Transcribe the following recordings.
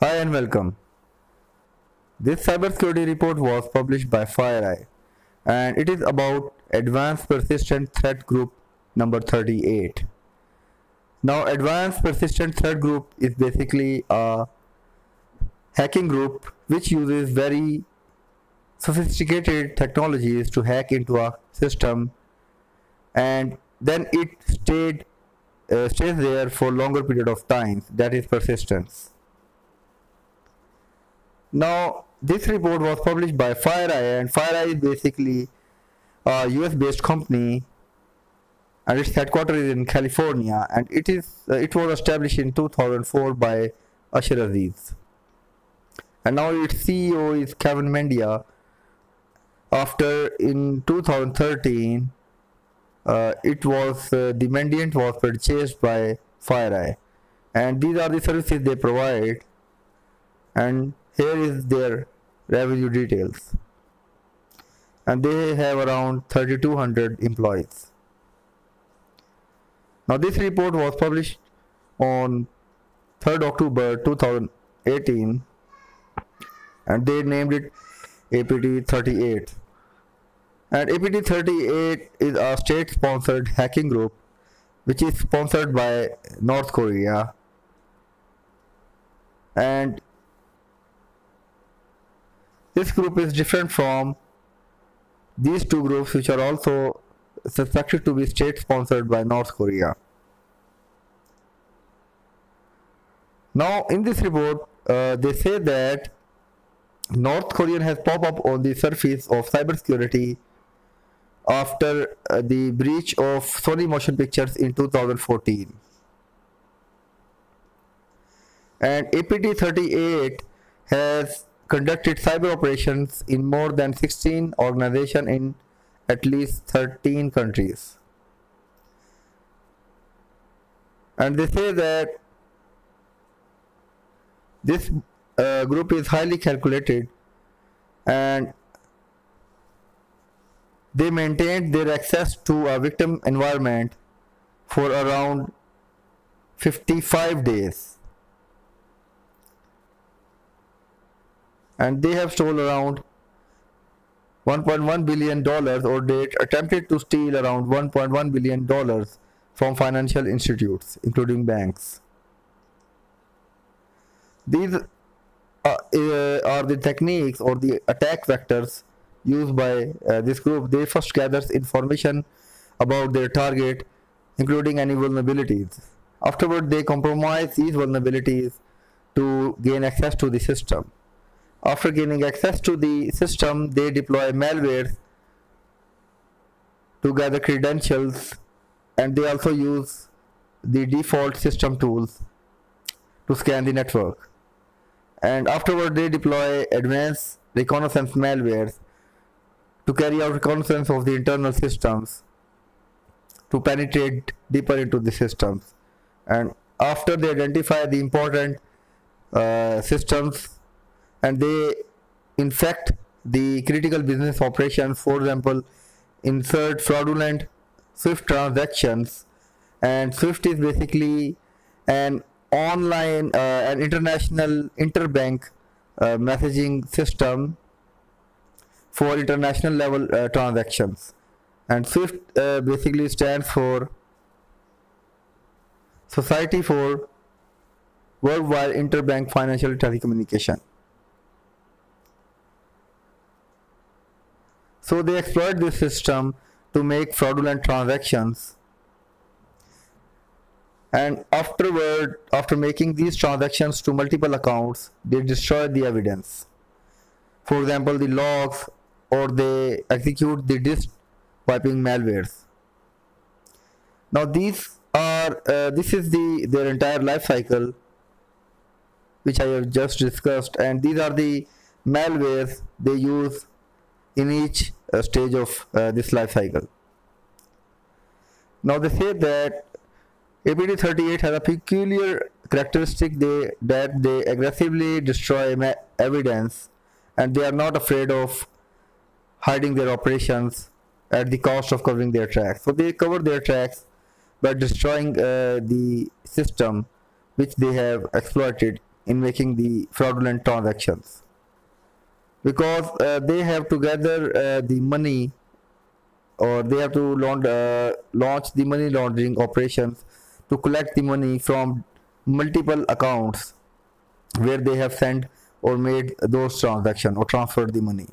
Hi and welcome. This cybersecurity report was published by FireEye and it is about Advanced Persistent Threat Group number 38. Now Advanced Persistent Threat Group is basically a hacking group which uses very sophisticated technologies to hack into a system and then it stayed uh, stays there for longer period of time that is persistence now this report was published by FireEye and FireEye is basically a US based company and its headquarters is in California and it is uh, it was established in 2004 by Ashar Aziz and now its CEO is Kevin Mandia after in 2013 uh, it was uh, the Mandiant was purchased by FireEye and these are the services they provide. And here is their revenue details. And they have around 3200 employees. Now this report was published on 3rd October 2018 and they named it APT 38 and APT 38 is a state sponsored hacking group which is sponsored by North Korea. And this group is different from these two groups which are also suspected to be state sponsored by North Korea. Now in this report uh, they say that North Korean has popped up on the surface of cybersecurity after uh, the breach of Sony Motion Pictures in 2014. And APT 38 has conducted cyber operations in more than 16 organizations in at least 13 countries. And they say that this uh, group is highly calculated and they maintained their access to a victim environment for around 55 days. And they have stolen around 1.1 billion dollars or they attempted to steal around 1.1 billion dollars from financial institutes including banks. These uh, are the techniques or the attack vectors used by uh, this group. They first gathers information about their target including any vulnerabilities. Afterward they compromise these vulnerabilities to gain access to the system after gaining access to the system, they deploy malware to gather credentials and they also use the default system tools to scan the network. And afterward, they deploy advanced reconnaissance malware to carry out reconnaissance of the internal systems to penetrate deeper into the systems. And after they identify the important uh, systems and they infect the critical business operations for example insert fraudulent swift transactions. And swift is basically an online uh, an international interbank uh, messaging system for international level uh, transactions. And swift uh, basically stands for society for worldwide interbank financial telecommunication So they exploit this system to make fraudulent transactions. And afterward, after making these transactions to multiple accounts, they destroy the evidence. For example, the logs or they execute the disk wiping malwares. Now these are, uh, this is the their entire life cycle which I have just discussed and these are the malwares they use in each stage of uh, this life cycle. Now they say that APT38 has a peculiar characteristic they, that they aggressively destroy evidence and they are not afraid of hiding their operations at the cost of covering their tracks. So they cover their tracks by destroying uh, the system which they have exploited in making the fraudulent transactions because uh, they have to gather uh, the money or they have to launch, uh, launch the money laundering operations to collect the money from multiple accounts where they have sent or made those transactions or transferred the money.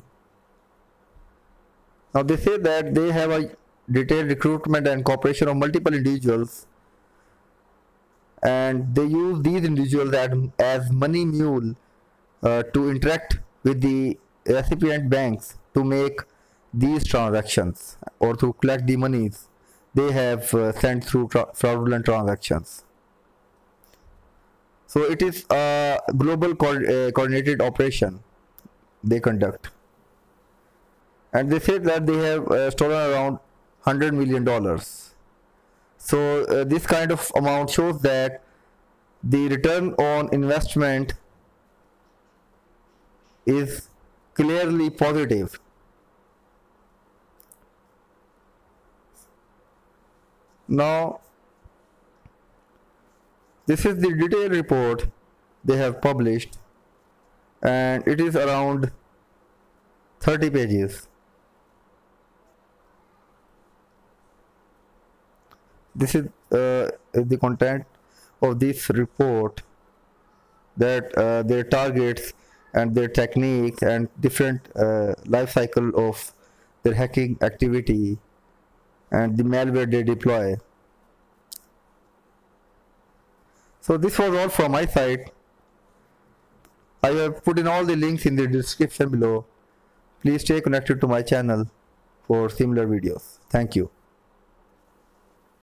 Now they say that they have a detailed recruitment and cooperation of multiple individuals and they use these individuals as, as money mule uh, to interact with the recipient banks to make these transactions or to collect the monies they have uh, sent through tra fraudulent transactions. So it is a global co uh, coordinated operation they conduct. And they said that they have uh, stolen around 100 million dollars. So uh, this kind of amount shows that the return on investment is clearly positive. Now, this is the detailed report they have published and it is around 30 pages. This is uh, the content of this report that uh, their targets and their technique and different uh, life cycle of their hacking activity and the malware they deploy. So this was all from my side. I have put in all the links in the description below. Please stay connected to my channel for similar videos. Thank you.